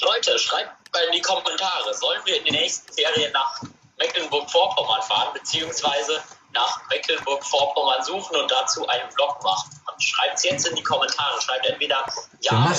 Leute, schreibt mal in die Kommentare, sollen wir in den nächsten Ferien nach Mecklenburg-Vorpommern fahren, beziehungsweise nach Mecklenburg-Vorpommern suchen und dazu einen Vlog machen? Schreibt es jetzt in die Kommentare. Schreibt entweder ja oder